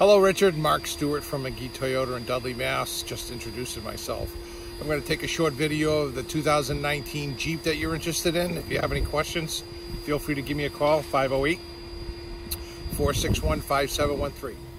Hello, Richard. Mark Stewart from McGee Toyota in Dudley, Mass. Just introducing myself. I'm going to take a short video of the 2019 Jeep that you're interested in. If you have any questions, feel free to give me a call, 508 461 5713.